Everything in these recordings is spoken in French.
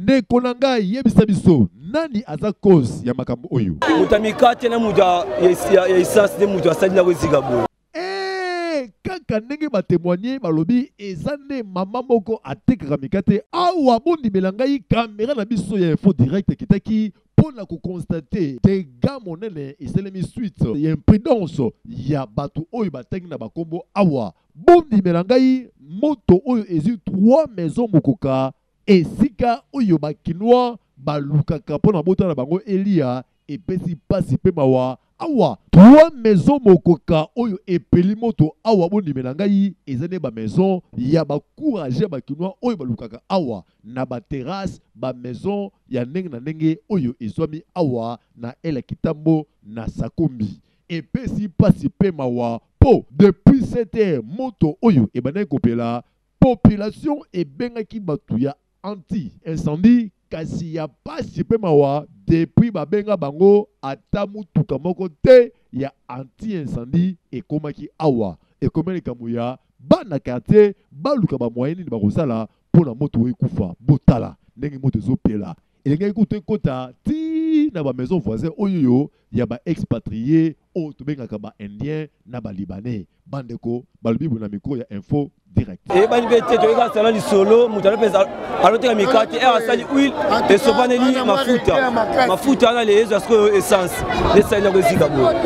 ndeko na ngai yebisa biso nani aza cause ya makambo oyo? Moto mikate na moto ya- essence nde moto asali na koesika boye. Eh, kaka ndenge batémoigne balobi eza nde mama moko atekaka mikate awa bondimela ngai kamera na biso ya info direct ekitaki mpo na kokonstate dega monene esalemi suite ya imprudence ya bato oyo batangi na bakombo. Awa bondimela ngai moto oyo ezwi 3 maison mokoka esika oyo bakinois balukaka. Mpo na botala bango elia epesi mpasi mpe mawa. Awa trois maison mokoka oyo epeli moto. Awa bondimela ngai eza nde bamaison ya bacourage ya bakinois oyo balukaka. Awa na baterrasse bamaison ya ndenge na ndenge oyo ezwami. Awa na ele kitambo na sakombi. Epesi mpasi mpe mawa. Mpo depuis 7 heures moto oyo ebandaki kopela population ebengaki bato ya anti incendie kasi ya pasi mpe mawa depuis babenga bango ata mutuka moko te ya anti incendie ekomaki awa ekomeli likambo ya bana quartier baluka bamoyen nini bakosala mpo na moto oyo ekufa botala ndenge moto ezopela elengaki kutu ekota ti na bamaison voisin oyo yo ya baexpatrie oyo tobengaka baindien na balibanais bandeko balobi boye na mikro ya info direct. Eyebani mpe te toyeka sala lisolo moto alopesa aloteka mikate ere asali huile esopaneli mafuta. mafuta wana leyezo asikoyo essence nde esali na koesika boye.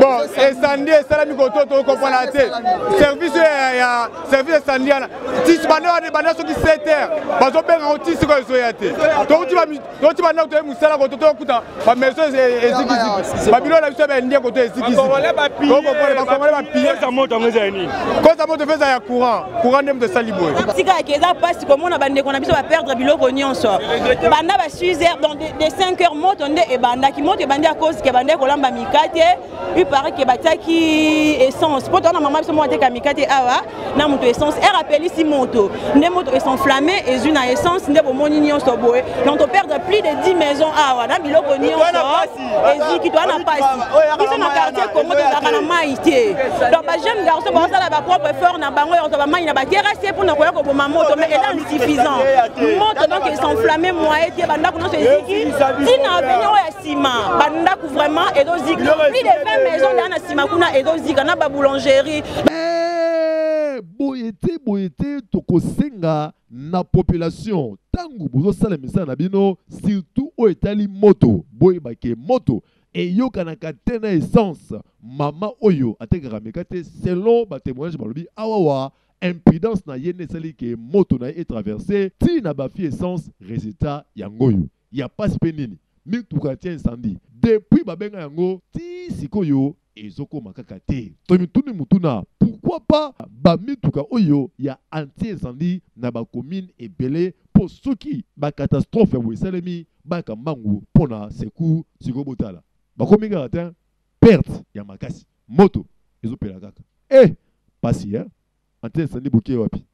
Bon esandi esalami koto tokomprana te. Service oyo ya- ya service esandi wana tisi banda banda soki 7 heures bazobenga ngo tisi koyo ezoya te. Touti bami- touti banda toye mosala koto tokuta bamaison ezikiziki. Babilo na biso bendie koto ezikizikokongole bapie moto yango ezali nini? Koza moto efeza ya courant. Courant nde moto esali boye. Tika yake eza mpasi komona bandeko na biso baperdre biloko nyonso. Banda ba 6 heures donc de, de 5 heures moto nde ebandaki. Moto ebandi ya cause ke bandaki kolamba mikate. Ipare ke batiaki essence. Mpo towana mama biso moko ateka mikate awa na moto essence. Ere apelisi moto. Nde moto esenflamme ezwi na essence nde bomoni nyonso boye. Donc toperdre plus de 10 maisons awa na biloko nyonso eziki towana mpasi biso na quartier congo tozalaka na mai te. Donc bajeune garçon bazosala bapropre effort na bango ya kozwa bamai na baterrasse mpona koya koboma moto mais eza insuffisant moto donc esenflamme moye te bandako nyonso eziki. ntina avenir oyo ya nsima bandako vraiment ezozika plus de 20 maison daa na nsima kuna ezozika na baboulangerie Eh, boye te boye te tokosenga na population. Ntango bozosala misala na bino surtout oyo etali moto boyebake moto eyokanaka te na essence. Mama oyo atekaka meka te selon batémoignage balobi awawa impudence na ye nde esali ke moto na ye etraverse ti na bafi essence résultat yango ya pasi mpe nini? Mituka tia incendie depuis babenga yango ti sikoyo ezokoma kaka te. To mituni mutuna pourquoi pas bamituka oyo ya anti incendie na bacommune ebele mpo soki bakatastrophe ya boye esalemi bayaka mbangu mpo na secours sikoyo botala bakomi kaka te perte ya makasi. Moto ezopela kaka. E pasi anti incendie boke wapi?